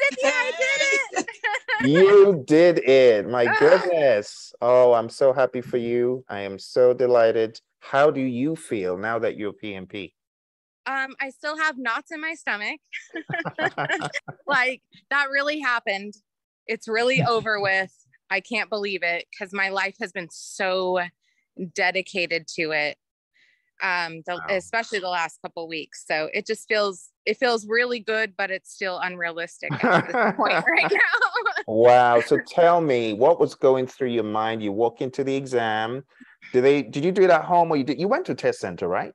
Cynthia, I did it. you did it. My goodness. Oh, I'm so happy for you. I am so delighted. How do you feel now that you're PMP? Um, I still have knots in my stomach. like that really happened. It's really over with. I can't believe it because my life has been so dedicated to it. Um, the, wow. especially the last couple weeks. So it just feels it feels really good, but it's still unrealistic at this point right now. wow. So tell me, what was going through your mind? You walk into the exam. Did they did you do it at home or you did you went to a test center, right?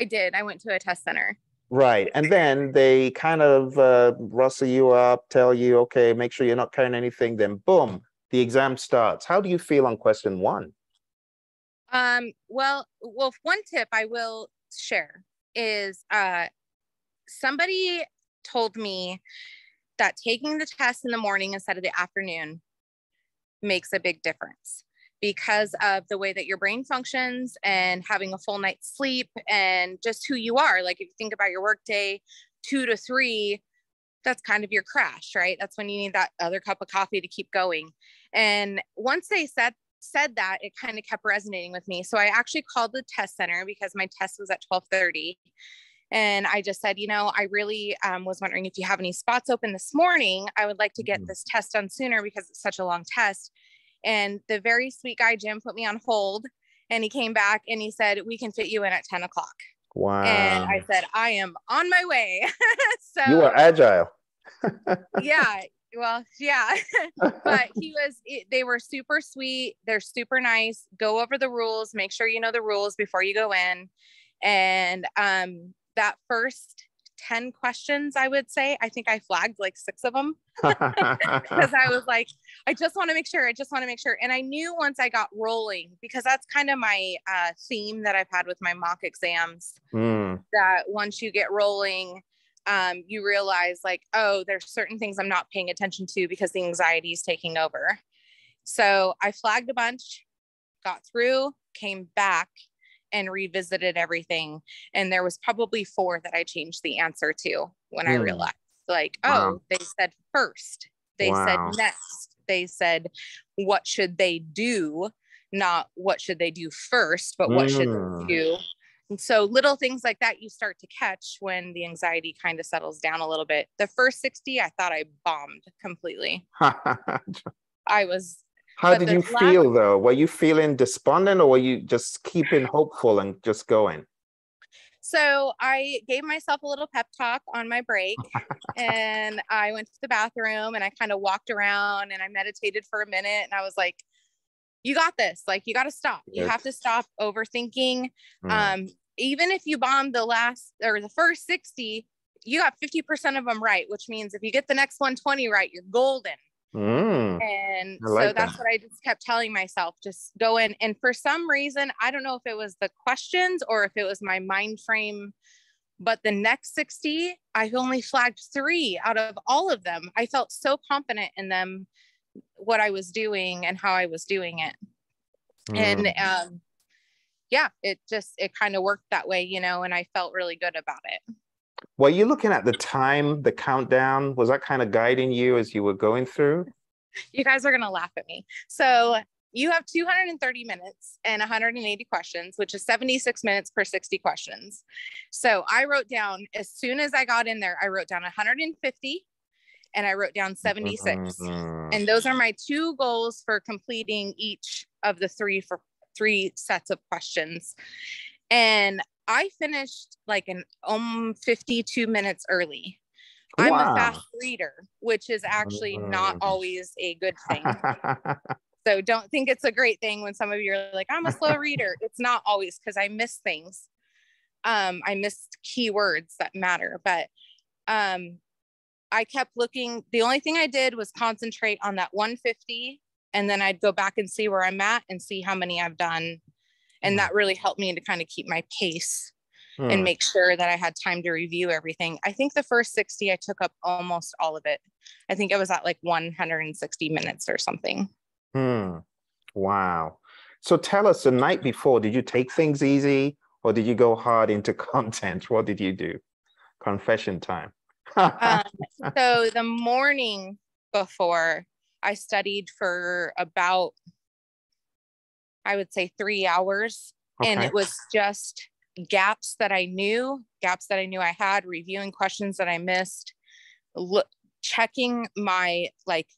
I did. I went to a test center. Right. And then they kind of uh, rustle you up, tell you, okay, make sure you're not carrying anything. Then, boom, the exam starts. How do you feel on question one? Um, well, well, one tip I will share is uh, somebody told me that taking the test in the morning instead of the afternoon makes a big difference because of the way that your brain functions and having a full night's sleep and just who you are. Like if you think about your workday, two to three, that's kind of your crash, right? That's when you need that other cup of coffee to keep going. And once they said said that, it kind of kept resonating with me. So I actually called the test center because my test was at 1230. And I just said, you know, I really um, was wondering if you have any spots open this morning. I would like to get mm-hmm. this test done sooner because it's such a long test. And the very sweet guy, Jim, put me on hold and he came back and he said, We can fit you in at 10 o'clock. Wow. And I said, I am on my way. so you are agile. yeah. Well, yeah. but he was, they were super sweet. They're super nice. Go over the rules, make sure you know the rules before you go in. And um, that first 10 questions, I would say. I think I flagged like six of them because I was like, I just want to make sure. I just want to make sure. And I knew once I got rolling, because that's kind of my uh, theme that I've had with my mock exams, mm. that once you get rolling, um, you realize like, oh, there's certain things I'm not paying attention to because the anxiety is taking over. So I flagged a bunch, got through, came back, and revisited everything. And there was probably four that I changed the answer to when mm. I hmm. realized, like, oh, wow. they said first, they wow. said next, they said, what should they do? Not what should they do first, but what mm. should they hmm. do? And so little things like that you start to catch when the anxiety kind of settles down a little bit. The first 60, I thought I bombed completely. I was how did you feel though? Were you feeling despondent or were you just keeping hopeful and just going? So I gave myself a little pep talk on my break and I went to the bathroom and I kind of walked around and I meditated for a minute and I was like, you got this. Like you got to stop. You have to stop overthinking. Mm. Um, even if you bomb the last or the first 60, you got 50% of them right, which means if you get the next 120 right, you're golden. Mm, and like so that's that. what I just kept telling myself just go in. And for some reason, I don't know if it was the questions or if it was my mind frame, but the next 60, I only flagged three out of all of them. I felt so confident in them, what I was doing and how I was doing it. Mm. And um, yeah, it just, it kind of worked that way, you know, and I felt really good about it. Were you looking at the time, the countdown? Was that kind of guiding you as you were going through? You guys are going to laugh at me. So you have 230 minutes and 180 questions, which is 76 minutes per 60 questions. So I wrote down, as soon as I got in there, I wrote down 150 and I wrote down 76. Mm-hmm. And those are my two goals for completing each of the three for three sets of questions. And I finished like an um 52 minutes early. Wow. I'm a fast reader, which is actually not mm. always a good thing. so don't think it's a great thing when some of you are like, I'm a slow reader. It's not always because I miss things. Um, I missed keywords that matter, but um, I kept looking. The only thing I did was concentrate on that 150, and then I'd go back and see where I'm at and see how many I've done and that really helped me to kind of keep my pace hmm. and make sure that I had time to review everything. I think the first 60, I took up almost all of it. I think I was at like 160 minutes or something. Hmm. Wow. So tell us the night before, did you take things easy or did you go hard into content? What did you do? Confession time. Um, so the morning before, I studied for about, I would say, three hours, okay. and it was just gaps that I knew, gaps that I knew I had, reviewing questions that I missed, look, checking my like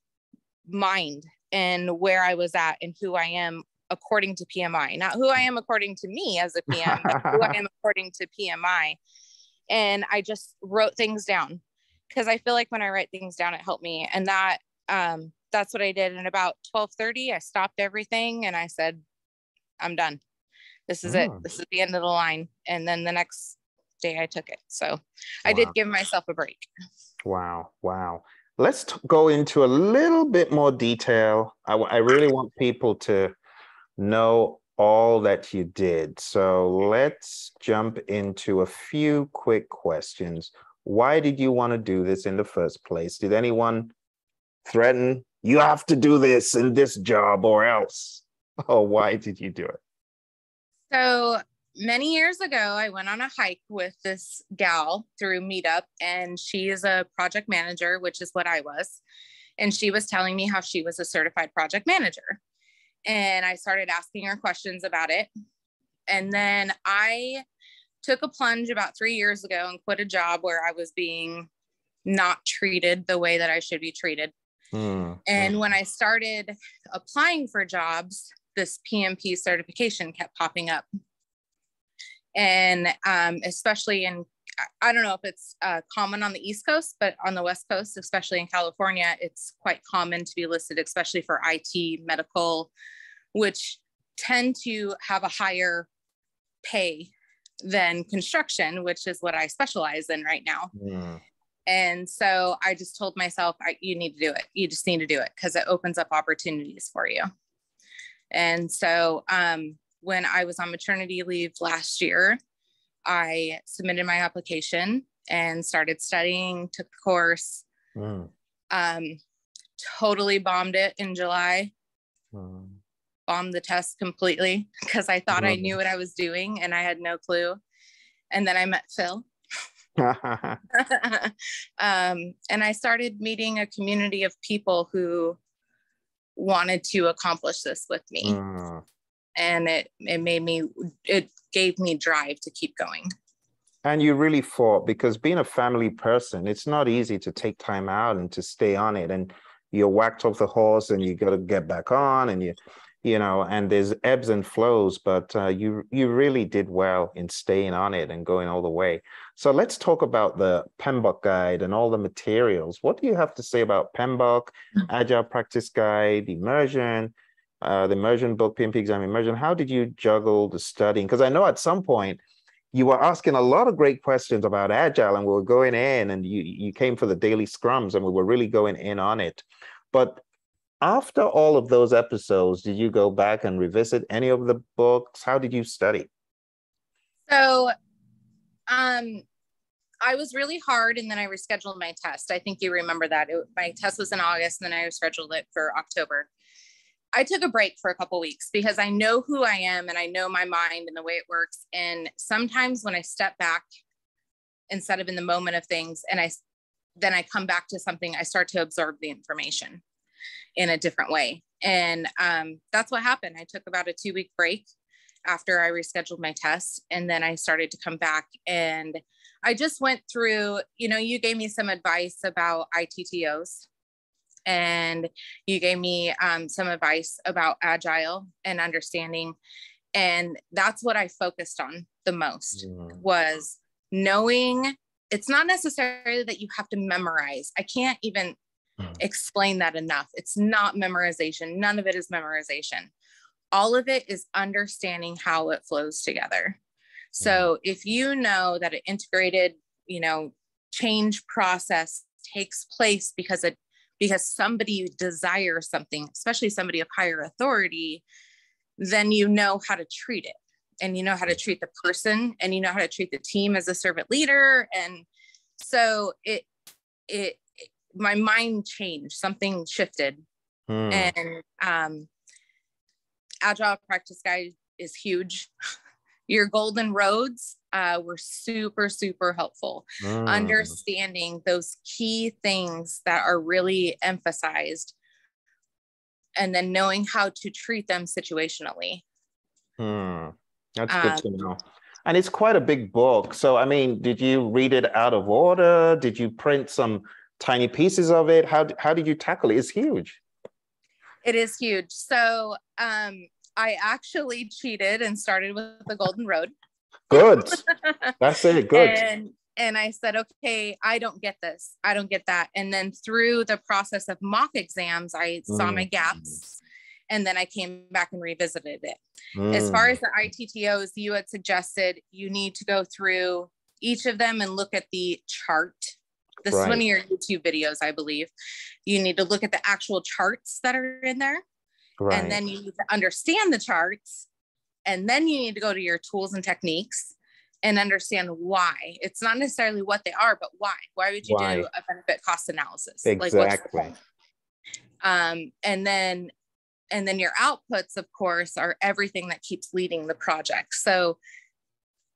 mind and where I was at and who I am according to PMI, not who I am according to me as a PM, but who I am according to PMI. And I just wrote things down because I feel like when I write things down, it helped me. And that um, that's what I did. And about 1230, I stopped everything and I said, I'm done. This is oh. it. This is the end of the line. And then the next day I took it. So wow. I did give myself a break. Wow. Wow. Let's t- go into a little bit more detail. I, w- I really want people to know all that you did. So let's jump into a few quick questions. Why did you want to do this in the first place? Did anyone threaten, you have to do this in this job or else? Or why did you do it? So many years ago, I went on a hike with this gal through Meetup, and she is a project manager, which is what I was. And she was telling me how she was a certified project manager. And I started asking her questions about it. And then I took a plunge about three years ago and quit a job where I was being not treated the way that I should be treated. Mm. And when I started applying for jobs, this PMP certification kept popping up and um, especially in I don't know if it's uh, common on the East Coast, but on the West Coast, especially in California, it's quite common to be listed, especially for IT, medical, which tend to have a higher pay than construction, which is what I specialize in right now. Yeah. And so I just told myself, I, you need to do it. You just need to do it because it opens up opportunities for you. And so um, when I was on maternity leave last year, I submitted my application and started studying, took the course. Mm. Um, totally bombed it in July. Mm. Bombed the test completely because I thought I knew what I was doing and I had no clue. And then I met Phil. um, and I started meeting a community of people who wanted to accomplish this with me. Mm and it it made me it gave me drive to keep going. And you really fought because being a family person it's not easy to take time out and to stay on it. And you're whacked off the horse and you got to get back on and you you know and there's ebbs and flows but uh, you you really did well in staying on it and going all the way. So let's talk about the PMBOK guide and all the materials. What do you have to say about PMBOK mm. agile practice guide immersion uh, the immersion book, PMP exam immersion. How did you juggle the studying? Because I know at some point you were asking a lot of great questions about agile, and we were going in, and you you came for the daily scrums, and we were really going in on it. But after all of those episodes, did you go back and revisit any of the books? How did you study? So, um, I was really hard, and then I rescheduled my test. I think you remember that. It, my test was in August, and then I rescheduled it for October. I took a break for a couple weeks because I know who I am and I know my mind and the way it works. And sometimes when I step back instead of in the moment of things and I then I come back to something, I start to absorb the information in a different way. And um, that's what happened. I took about a two week break after I rescheduled my test. And then I started to come back and I just went through, you know, you gave me some advice about ITTOs and you gave me um, some advice about agile and understanding and that's what i focused on the most mm. was knowing it's not necessarily that you have to memorize i can't even mm. explain that enough it's not memorization none of it is memorization all of it is understanding how it flows together so mm. if you know that an integrated you know change process takes place because it because somebody desires something, especially somebody of higher authority, then you know how to treat it and you know how to treat the person and you know how to treat the team as a servant leader. And so it, it, my mind changed, something shifted. Hmm. And um, Agile Practice Guide is huge. Your golden roads uh, were super, super helpful. Mm. Understanding those key things that are really emphasized and then knowing how to treat them situationally. Hmm. That's good um, to know. And it's quite a big book. So, I mean, did you read it out of order? Did you print some tiny pieces of it? How, how did you tackle it? It's huge. It is huge. So, um, I actually cheated and started with the Golden Road. Good. That's it. Good. and, and I said, okay, I don't get this. I don't get that. And then through the process of mock exams, I saw mm. my gaps and then I came back and revisited it. Mm. As far as the ITTOs, you had suggested you need to go through each of them and look at the chart. This right. is one of your YouTube videos, I believe. You need to look at the actual charts that are in there. Right. And then you need to understand the charts. And then you need to go to your tools and techniques and understand why. It's not necessarily what they are, but why. Why would you why? do a benefit cost analysis? Exactly. Like um, and then and then your outputs of course are everything that keeps leading the project so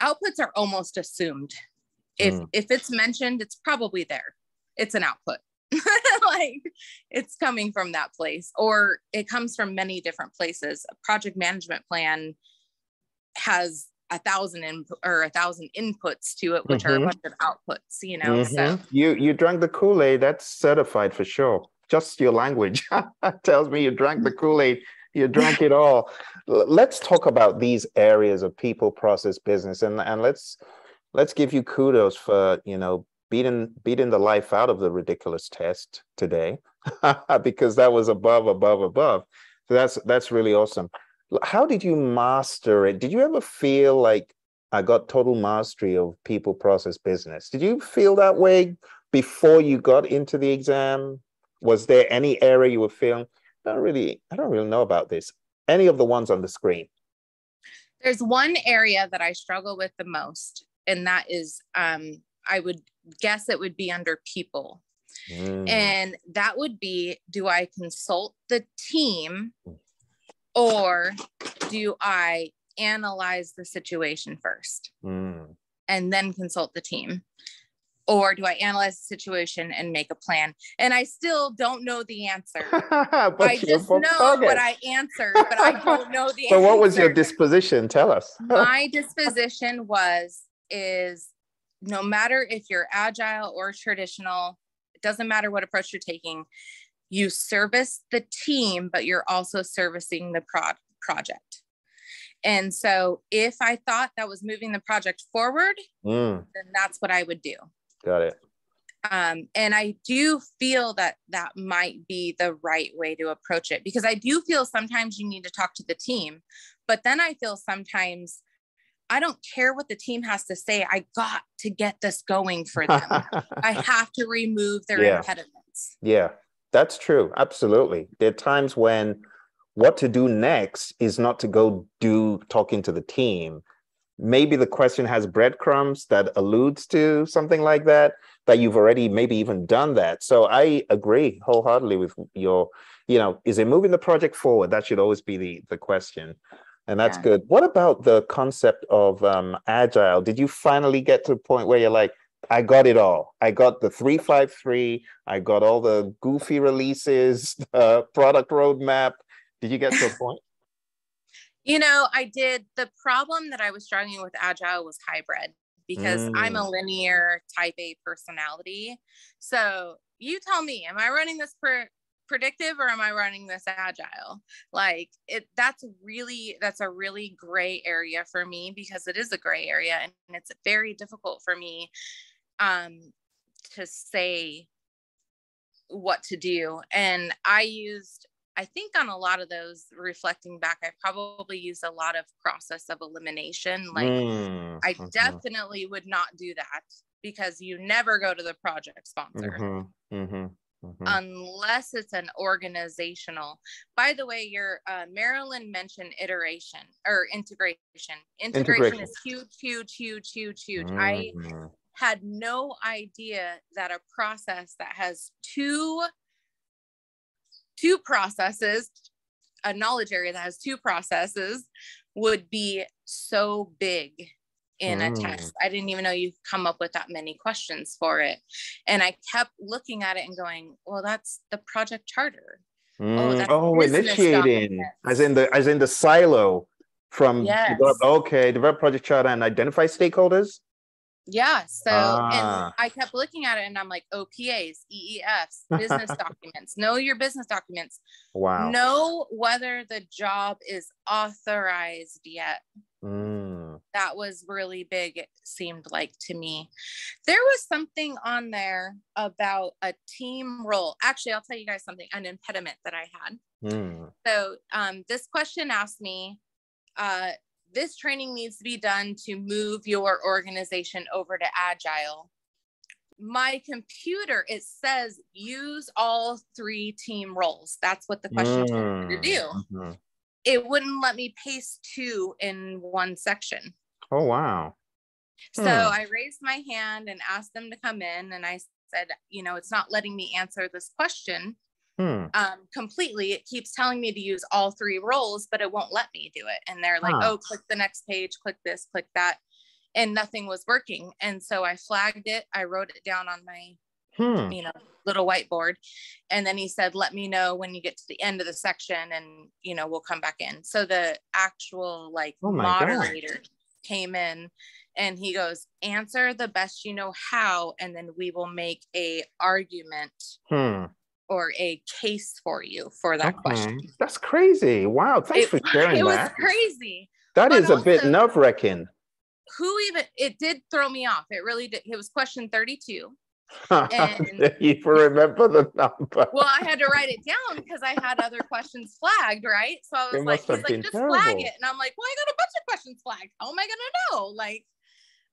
outputs are almost assumed if mm. if it's mentioned it's probably there it's an output like it's coming from that place or it comes from many different places a project management plan has a thousand in, or a thousand inputs to it which mm-hmm. are a mm-hmm. bunch of outputs you know mm-hmm. so you you drank the kool-aid that's certified for sure just your language tells me you drank the Kool-Aid, you drank it all. Let's talk about these areas of people, process, business, and and let's let's give you kudos for you know beating beating the life out of the ridiculous test today, because that was above, above, above. So that's that's really awesome. How did you master it? Did you ever feel like I got total mastery of people, process, business? Did you feel that way before you got into the exam? was there any area you were feeling I don't really i don't really know about this any of the ones on the screen there's one area that i struggle with the most and that is um, i would guess it would be under people mm. and that would be do i consult the team or do i analyze the situation first mm. and then consult the team or do I analyze the situation and make a plan? And I still don't know the answer. I just know what I answered, but I don't know the so answer. what was your disposition? Tell us. My disposition was is no matter if you're agile or traditional, it doesn't matter what approach you're taking, you service the team, but you're also servicing the pro- project. And so if I thought that was moving the project forward, mm. then that's what I would do. Got it. Um, and I do feel that that might be the right way to approach it because I do feel sometimes you need to talk to the team, but then I feel sometimes I don't care what the team has to say. I got to get this going for them. I have to remove their yeah. impediments. Yeah, that's true. Absolutely. There are times when what to do next is not to go do talking to the team, maybe the question has breadcrumbs that alludes to something like that that you've already maybe even done that so i agree wholeheartedly with your you know is it moving the project forward that should always be the the question and that's yeah. good what about the concept of um, agile did you finally get to a point where you're like i got it all i got the 353 i got all the goofy releases the product roadmap did you get to a point you know, I did. The problem that I was struggling with Agile was hybrid because mm. I'm a mm. linear type A personality. So you tell me, am I running this per- predictive or am I running this agile? Like it that's really that's a really gray area for me because it is a gray area and it's very difficult for me um to say what to do. And I used I think on a lot of those, reflecting back, I probably used a lot of process of elimination. Like, mm, I mm-hmm. definitely would not do that because you never go to the project sponsor. Mm-hmm, mm-hmm, mm-hmm. Unless it's an organizational. By the way, your uh, Marilyn mentioned iteration or integration. Integration, integration. is huge, huge, huge, huge, huge. I mm-hmm. Had no idea that a process that has two two processes, a knowledge area that has two processes would be so big in a Mm. test. I didn't even know you could come up with that many questions for it. And I kept looking at it and going, well, that's the project charter. Mm, that's oh, initiating as in the as in the silo from Yes. develop, okay, develop project charter and identify stakeholders. Yeah. So, Ah. and I kept looking at it and I'm like, OPAs, EEFs, business documents, know your business documents, Wow. know whether the job is authorized yet. Mm, That was really big, it seemed like to me. There was something on there about a team role. Actually, I'll tell you guys something, an impediment that I had. mm, So um, this question asked me, uh, this training needs to be done to move your organization over to agile. My computer, it says use all three team roles. That's what the question told me to mm, do. mhm. It wouldn't let me paste two in one section. Oh wow. So Hmm. I raised my hand and asked them to come in and I said, you know, it's not letting me answer this question Hmm. um, completely. It keeps telling me to use all three roles, but it won't let me do it. And they're like, Huh. oh, click the next page, click this, click that. And nothing was working. And so I flagged it. I wrote it down on my, Hmm. you know, little whiteboard. And then he said, let me know when you get to the end of the section and, you know, we'll come back in. So the actual like Oh moderator came in and he goes, answer the best you know how. And then we will make a argument Hmm. Or a case for you for that Okay. question. That's crazy. Wow. Thanks It, for sharing it was that. crazy. That but is a bit nerve wracking. Who even it did throw me off. It really did. It was question 32. you remember the number. Well, I had to write it down because I had other questions flagged, right? So I It was like, he's like, just flag it. And I'm like, well, I got a bunch of questions flagged. How am I gonna know? Like,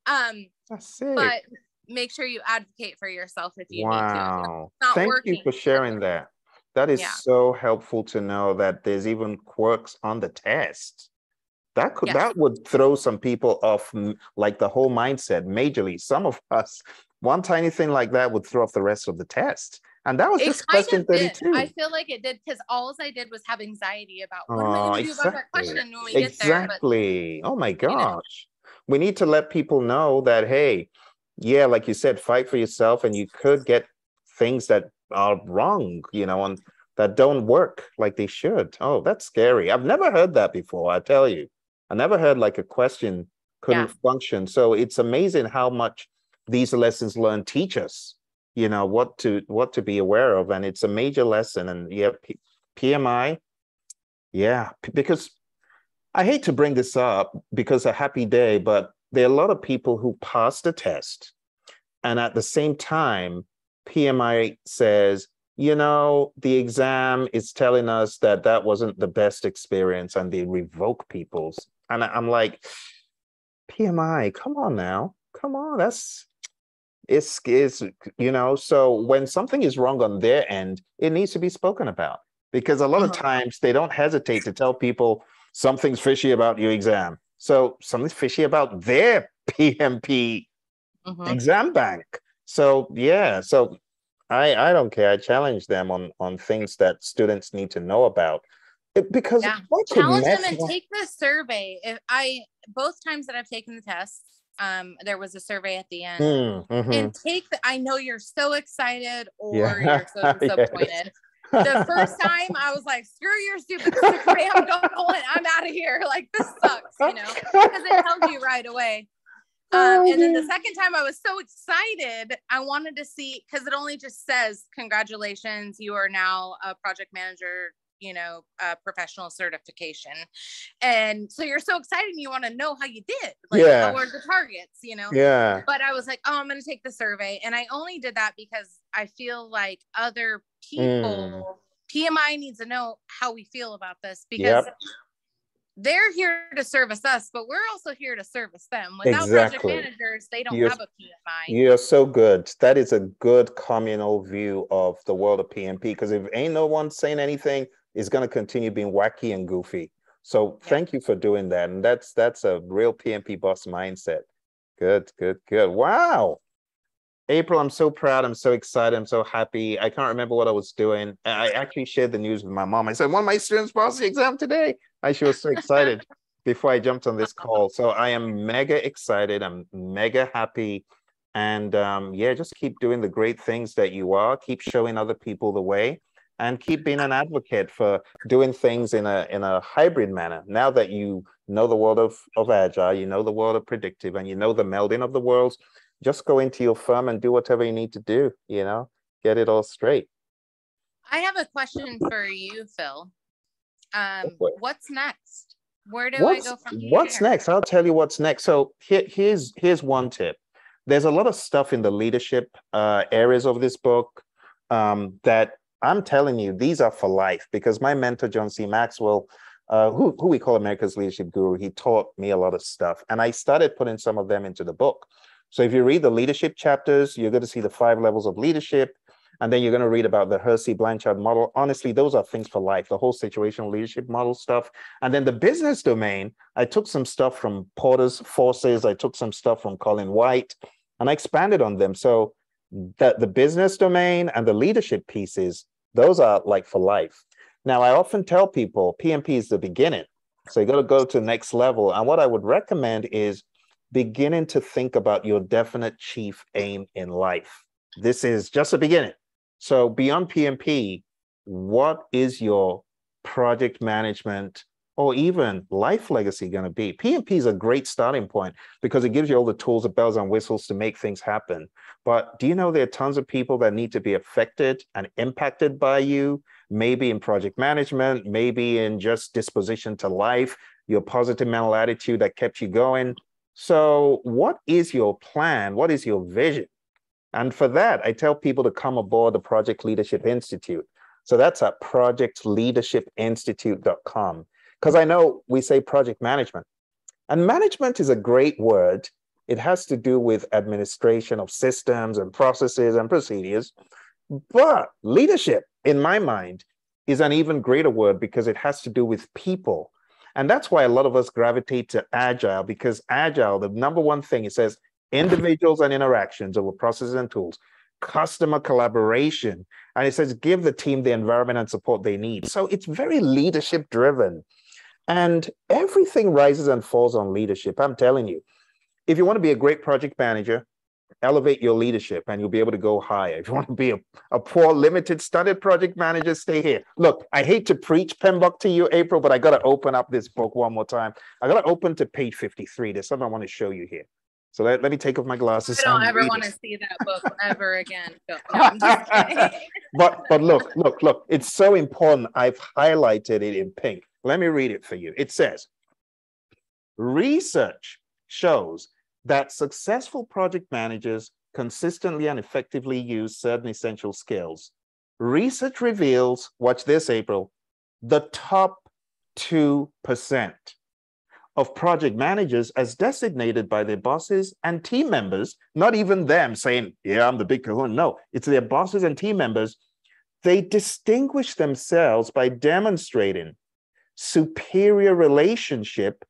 um, That's sick. but make sure you advocate for yourself if you need to. wow. Thank you for sharing that. That is Yeah. so helpful to know that there's even quirks on the test. That could Yes. that would throw some people off like the whole mindset majorly. Some of us, one tiny thing like that would throw off the rest of the test. And that was It just question of did. 32. I feel like it did because all I did was have anxiety about what am I Oh, going to do about that exactly. question when we get there. Exactly. Oh my know. gosh. We need to let people know that, hey, yeah, like you said, fight for yourself and you could get things that are wrong, you know, and that don't work like they should. Oh, that's scary. I've never heard that before, I tell you. I never heard like a question couldn't function. So it's amazing how much these lessons learned teach us, you know, what to what to be aware of. And it's a major lesson. And yeah, P- PMI, yeah, because I hate to bring this up because a happy day, but there are a lot of people who pass the test. And at the same time, PMI says, you know, the exam is telling us that that wasn't the best experience and they revoke people's. And I'm like, PMI, come on now. Come on. That's, it's, it's, you know, so when something is wrong on their end, it needs to be spoken about because a lot of Mhm. times they don't hesitate to tell people something's fishy about your exam. So something's fishy about their PMP Mhm. exam bank. So yeah, so I I don't care. I challenge them on on things that students need to know about. It- because Yeah. challenge them and up- take the survey. If I both times that I've taken the test, um, there was a survey at the end. Mm, mhm. And take the I know you're so excited or Yeah. you're so Yes. The first time I was like, screw your stupid survey, I'm going, I'm out of here. Like this sucks, you know, because it tells you right away. Um, and then the second time I was so excited, I wanted to see because it only just says, Congratulations, you are now a project manager, you know, uh, professional certification. And so you're so excited and you want to know how you did. Like, Yeah. how are the targets, you know? yeah. But I was like, oh, I'm going to take the survey. And I only did that because I feel like other people, PMI needs to know how we feel about this because Yep. they're here to service us, but we're also here to service them. Without Exactly. project managers, they don't You're- have a PMI. You're so good. That is a good communal view of the world of PMP because if ain't no one saying anything, it's going to continue being wacky and goofy. So Yeah. thank you for doing that. And that's that's a real PMP boss mindset. Good, good, good. Wow. April, I'm so proud. I'm so excited. I'm so happy. I can't remember what I was doing. I I actually shared the news with my mom. I said, one of my students passed the exam today. I she was so excited. before I jumped on this call. So I am mega excited. I'm mega happy. And um, yeah, just keep doing the great things that you are. Keep showing other people the way and keep being an advocate for doing things in a in a hybrid manner. Now that you know the world of, of agile, you know the world of predictive, and you know the melding of the worlds, just go into your firm and do whatever you need to do, you know, get it all straight. I have a question for you, Phil. Um, what's next? Where do what's, I go from here? What's next? I'll tell you what's next. So here, here's here's one tip. There's a lot of stuff in the leadership uh, areas of this book um, that I'm telling you, these are for life because my mentor, John C. Maxwell, uh, who, who we call America's leadership guru, he taught me a lot of stuff. And I started putting some of them into the book. So if you read the leadership chapters, you're going to see the five levels of leadership. And then you're going to read about the Hersey Blanchard model. Honestly, those are things for life, the whole situational leadership model stuff. And then the business domain, I took some stuff from Porter's Forces, I took some stuff from Colin White, and I expanded on them. So that the business domain and the leadership pieces, those are like for life. Now, I often tell people PMP is the beginning. So you got to go to the next level. And what I would recommend is beginning to think about your definite chief aim in life. This is just a beginning. So beyond PMP, what is your project management or even life legacy going to be? PMP is a great starting point because it gives you all the tools, the bells and whistles to make things happen. But do you know there are tons of people that need to be affected and impacted by you? Maybe in project management, maybe in just disposition to life, your positive mental attitude that kept you going. So, what is your plan? What is your vision? And for that, I tell people to come aboard the Project Leadership Institute. So that's at projectleadershipinstitute.com because I know we say project management, and management is a great word. It has to do with administration of systems and processes and procedures. But leadership, in my mind, is an even greater word because it has to do with people. And that's why a lot of us gravitate to agile because agile, the number one thing it says individuals and interactions over processes and tools, customer collaboration, and it says give the team the environment and support they need. So it's very leadership driven. And everything rises and falls on leadership. I'm telling you, if you want to be a great project manager, elevate your leadership and you'll be able to go higher. If you want to be a, a poor, limited, studied project manager, stay here. Look, I hate to preach PMBOK to you, April, but I got to open up this book one more time. I got to open to page 53. There's something I want to show you here. So let, let me take off my glasses. I don't ever want to see that book ever again. No, but but look, look, look, it's so important. I've highlighted it in pink. Let me read it for you. It says, research shows that successful project managers consistently and effectively use certain essential skills. Research reveals, watch this, April, the top 2% of project managers as designated by their bosses and team members, not even them saying, yeah, I'm the big kahuna. No, it's their bosses and team members. They distinguish themselves by demonstrating superior relationship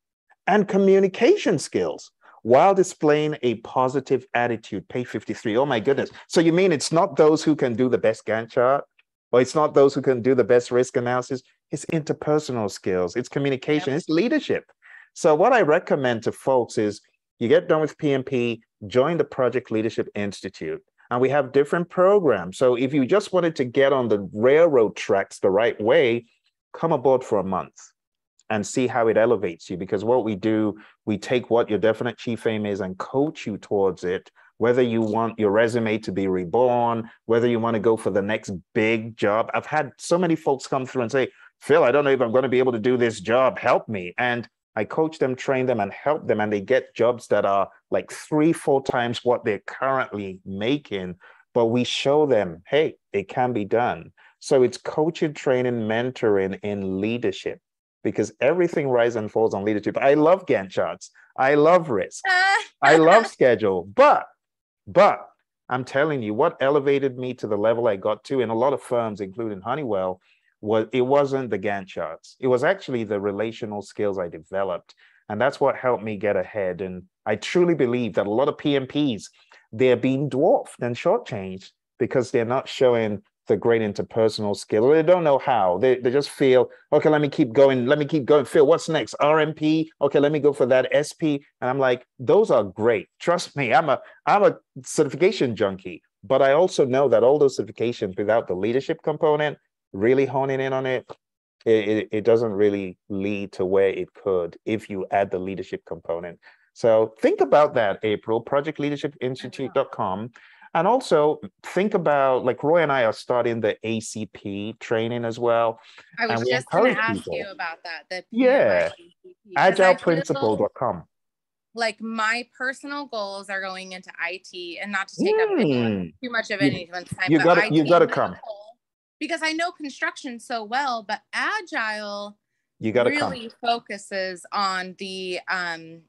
and communication skills while displaying a positive attitude. Page 53. Oh my goodness. So you mean it's not those who can do the best Gantt chart, or it's not those who can do the best risk analysis. It's interpersonal skills, it's communication, yep. it's leadership. So what I recommend to folks is you get done with PMP, join the Project Leadership Institute. And we have different programs. So if you just wanted to get on the railroad tracks the right way, come aboard for a month and see how it elevates you. Because what we do, we take what your definite chief aim is and coach you towards it. Whether you want your resume to be reborn, whether you want to go for the next big job. I've had so many folks come through and say, Phil, I don't know if I'm going to be able to do this job. Help me. And I coach them, train them, and help them, and they get jobs that are like three, four times what they're currently making. But we show them, hey, it can be done. So it's coaching, training, mentoring and leadership because everything rises and falls on leadership. I love Gantt charts. I love risk. I love schedule. But, but I'm telling you, what elevated me to the level I got to in a lot of firms, including Honeywell, was it wasn't the Gantt charts. It was actually the relational skills I developed. And that's what helped me get ahead. And I truly believe that a lot of PMPs, they're being dwarfed and shortchanged because they're not showing the great interpersonal skill. They don't know how. They, they just feel, okay, let me keep going. Let me keep going. Phil, what's next? RMP. Okay, let me go for that SP. And I'm like, those are great. Trust me, I'm a I'm a certification junkie. But I also know that all those certifications without the leadership component, really honing in on it, it, it, it doesn't really lead to where it could if you add the leadership component. So think about that, April, projectleadershipinstitute.com. And also think about like Roy and I are starting the ACP training as well. I was just going to ask people. you about that. The yeah, agileprinciple.com. Like my personal goals are going into IT, and not to take mm. up too much of anyone's time. You got you got to come because I know construction so well, but agile you got to really come. focuses on the um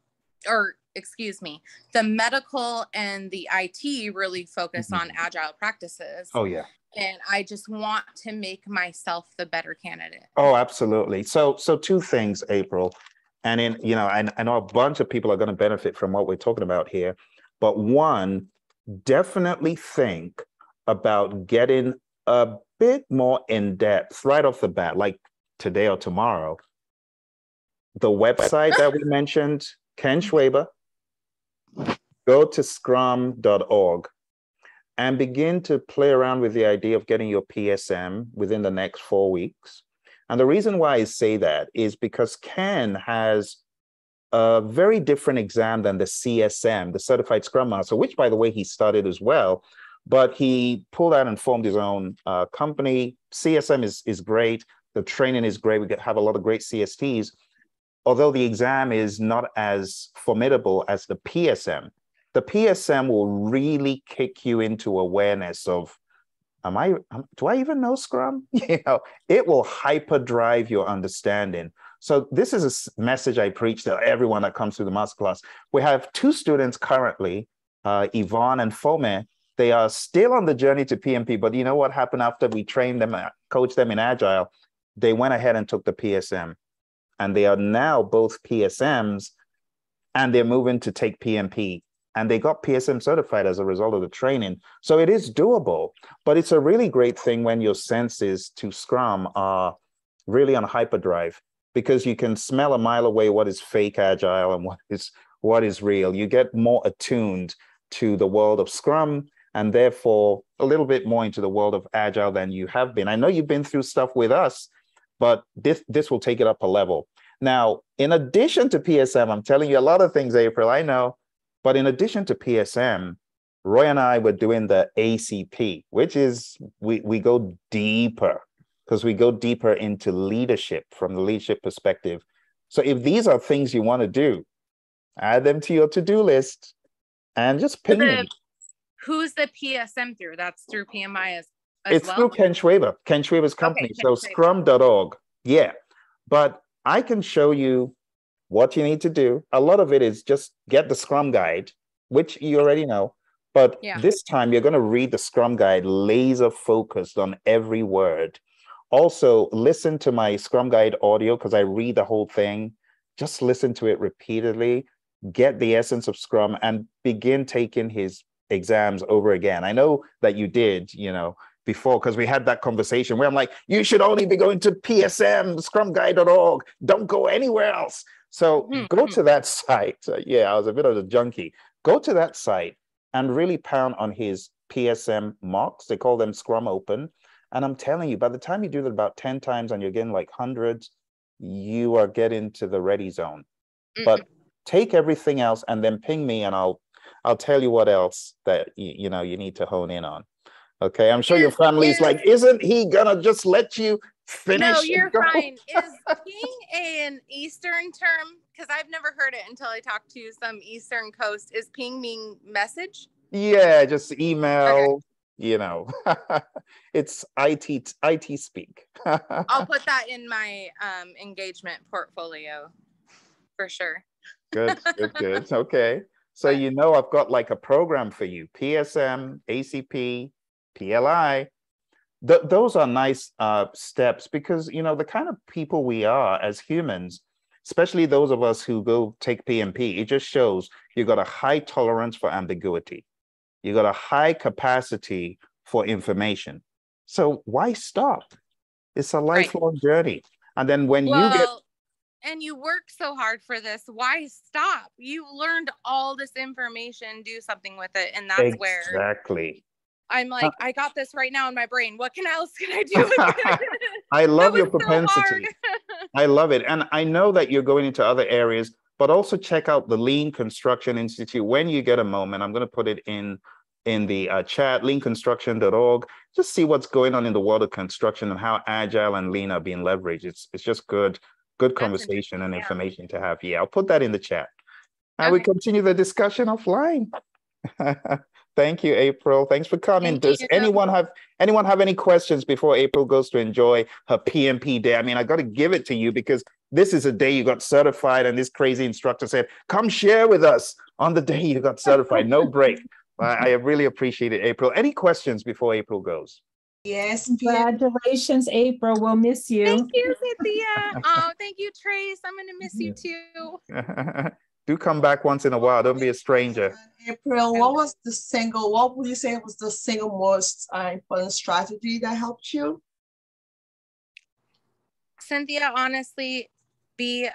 or excuse me, the medical and the IT really focus mm-hmm. on agile practices. Oh, yeah. And I just want to make myself the better candidate. Oh, absolutely. So, so two things, April. And in, you know, I, I know a bunch of people are going to benefit from what we're talking about here. But one, definitely think about getting a bit more in depth right off the bat, like today or tomorrow. The website that we mentioned, Ken Schwaber, go to scrum.org and begin to play around with the idea of getting your PSM within the next four weeks. And the reason why I say that is because Ken has a very different exam than the CSM, the Certified Scrum Master, which, by the way, he started as well. But he pulled out and formed his own uh, company. CSM is, is great. The training is great. We have a lot of great CSTs, although the exam is not as formidable as the PSM the PSM will really kick you into awareness of, am I, do I even know Scrum? You know, it will hyperdrive your understanding. So this is a message I preach to everyone that comes through the masterclass. We have two students currently, uh, Yvonne and Fome. They are still on the journey to PMP, but you know what happened after we trained them, uh, coached them in Agile? They went ahead and took the PSM. And they are now both PSMs and they're moving to take PMP and they got PSM certified as a result of the training. So it is doable, but it's a really great thing when your senses to Scrum are really on hyperdrive because you can smell a mile away what is fake agile and what is what is real. You get more attuned to the world of Scrum and therefore a little bit more into the world of agile than you have been. I know you've been through stuff with us, but this this will take it up a level. Now, in addition to PSM, I'm telling you a lot of things, April. I know but in addition to PSM, Roy and I were doing the ACP, which is we, we go deeper because we go deeper into leadership from the leadership perspective. So if these are things you want to do, add them to your to-do list and just ping the, me. Who's the PSM through? That's through PMI as, as it's well? through Ken Schwaber, Ken Schwaber's company. Okay, so scrum.org. Yeah. But I can show you what you need to do. A lot of it is just get the Scrum Guide, which you already know. But yeah. this time you're going to read the Scrum Guide laser focused on every word. Also, listen to my Scrum Guide audio because I read the whole thing. Just listen to it repeatedly, get the essence of Scrum, and begin taking his exams over again. I know that you did, you know, before because we had that conversation where I'm like, you should only be going to PSM, scrumguide.org. Don't go anywhere else. So mm-hmm. go to that site. Uh, yeah, I was a bit of a junkie. Go to that site and really pound on his PSM mocks. They call them Scrum Open. And I'm telling you, by the time you do that about 10 times and you're getting like hundreds, you are getting to the ready zone. Mm-hmm. But take everything else and then ping me and I'll I'll tell you what else that you, you know you need to hone in on. Okay, I'm sure your family's like, isn't he gonna just let you finish. No, you're fine. Is ping an Eastern term? Because I've never heard it until I talked to some Eastern Coast. Is ping mean message? Yeah, just email. Okay. You know, it's IT IT speak. I'll put that in my um, engagement portfolio for sure. good, good, good. Okay. So you know I've got like a program for you: PSM, ACP, PLI, th- those are nice uh, steps because you know the kind of people we are as humans especially those of us who go take pmp it just shows you've got a high tolerance for ambiguity you've got a high capacity for information So why stop? It's a lifelong right. journey. And then when well, you get and you work so hard for this, why stop? You learned all this information, do something with it. And that's exactly. where exactly. I'm like, I got this right now in my brain. What can else can I do? I love your propensity. So I love it. And I know that you're going into other areas, but also check out the Lean Construction Institute when you get a moment. I'm going to put it in in the uh, chat, leanconstruction.org. Just see what's going on in the world of construction and how agile and lean are being leveraged. It's it's just good, good conversation and information yeah. to have. Yeah, I'll put that in the chat. And okay. we continue the discussion offline. Thank you, April. Thanks for coming. Thank Does you. anyone have anyone have any questions before April goes to enjoy her PMP day? I mean, I got to give it to you because this is a day you got certified, and this crazy instructor said, "Come share with us on the day you got certified." No break. I, I really appreciate it, April. Any questions before April goes? Yes. Congratulations, April. We'll miss you. Thank you, Cynthia. oh, thank you, Trace. I'm going to miss you too. Do come back once in a while. Don't be a stranger. April, what was the single, what would you say was the single most uh, important strategy that helped you? Cynthia, honestly, be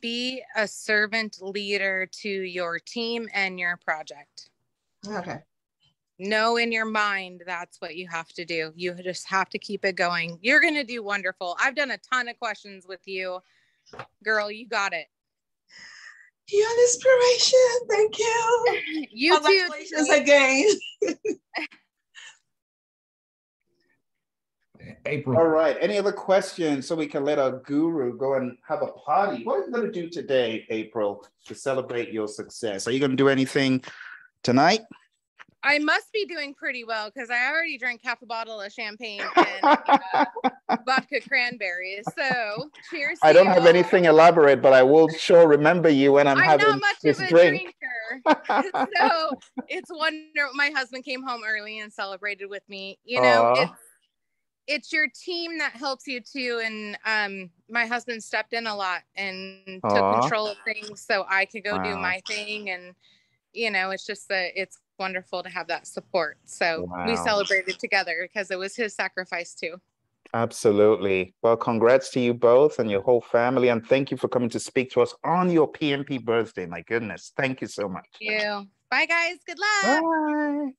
be a servant leader to your team and your project. Okay. Know in your mind that's what you have to do. You just have to keep it going. You're going to do wonderful. I've done a ton of questions with you. Girl, you got it. You're an inspiration. Thank you. you Congratulations too. again. April. All right. Any other questions so we can let our guru go and have a party? What are you going to do today, April, to celebrate your success? Are you going to do anything tonight? I must be doing pretty well because I already drank half a bottle of champagne and uh, vodka cranberries. So cheers. I don't have anything elaborate, but I will sure remember you when I'm, I'm having not much this of a drink. drinker. so it's wonder. My husband came home early and celebrated with me. You know, it's it's your team that helps you too. And um, my husband stepped in a lot and Aww. took control of things so I could go wow. do my thing and you know, it's just that it's wonderful to have that support. So wow. we celebrated together because it was his sacrifice too. Absolutely. Well, congrats to you both and your whole family. And thank you for coming to speak to us on your PMP birthday. My goodness. Thank you so much. Thank you. Bye, guys. Good luck. Bye.